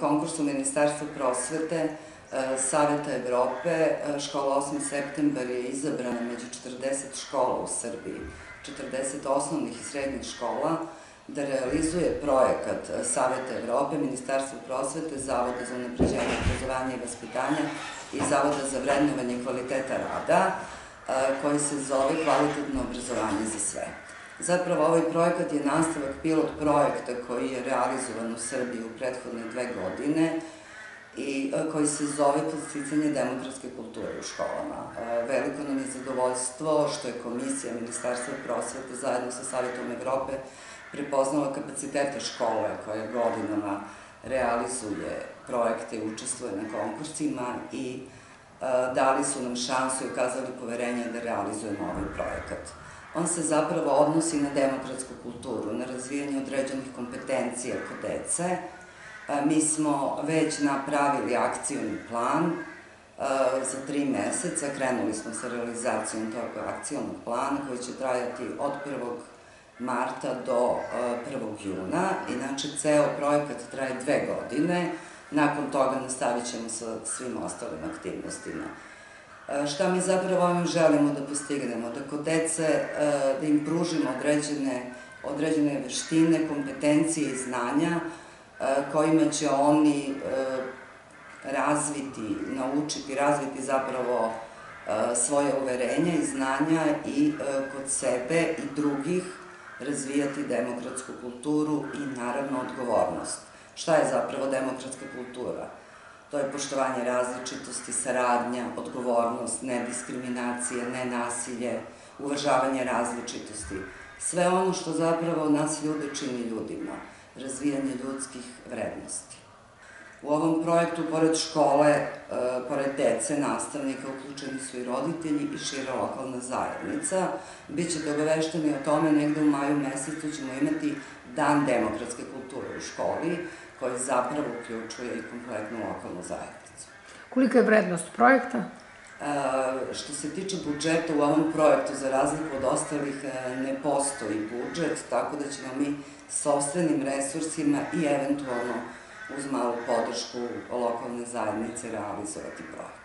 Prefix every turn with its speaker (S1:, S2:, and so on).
S1: Konkursu Ministarstva prosvete e, Saveta Evrope e, škola 8. septembar je izabrana među 40 škola u Srbiji, 40 osnovnih i srednjih škola, da realizuje projekat e, Saveta Evrope, Ministarstva prosvete, Zavoda za unapređenje obrazovanja i vaspitanja i Zavoda za vrednovanje kvaliteta rada, koji se zove Kvalitetno obrazovanje za sve. Zapravo ovaj projekat je nastavak pilot projekta koji je realizovan u Srbiji u prethodne dve godine i e, koji se zove posticanje demokratske kulture u školama. E, veliko nam je zadovoljstvo što je Komisija Ministarstva prosvete zajedno sa Savjetom Evrope prepoznala kapacitete škole koje godinama realizuje projekte i učestvuje na konkursima i e, dali su nam šansu i ukazali poverenje da realizujemo ovaj projekat. On se zapravo odnosi na demokratsku kulturu, na razvijanje određenih kompetencija kod dece. Mi smo već napravili akcijni plan za tri meseca, krenuli smo sa realizacijom tog akcijnog plana koji će trajati od 1. marta do 1. juna. Inače, ceo projekat traje dve godine, nakon toga nastavit ćemo sa svim ostalim aktivnostima. E, šta mi zapravo ovim želimo da postignemo? Da kod dece, e, da im pružimo određene, određene veštine, kompetencije i znanja e, kojima će oni razviti, naučiti, razviti zapravo svoje uverenja i znanja i kod sebe i drugih razvijati demokratsku kulturu i naravno odgovornost. Šta je zapravo demokratska kultura? To je poštovanje različitosti, saradnja, odgovornost, nediskriminacija, nenasilje, uvažavanje različitosti. Sve ono što zapravo nas ljude čini ljudima, razvijanje ljudskih vrednosti. U ovom projektu, pored škole, e, pored dece, nastavnika, uključeni su i roditelji i šira lokalna zajednica. Bićete obavešteni o tome, negde u maju mesecu ćemo imati Dan demokratske kulture u školi, koji zapravo uključuje i kompletnu lokalnu zajednicu.
S2: Kolika je vrednost projekta?
S1: E, što se tiče budžeta u ovom projektu, za razliku od ostalih, e, ne postoji budžet, tako da ćemo mi sobstvenim resursima i eventualno uz malu podršku lokalne zajednice realizovati projekat.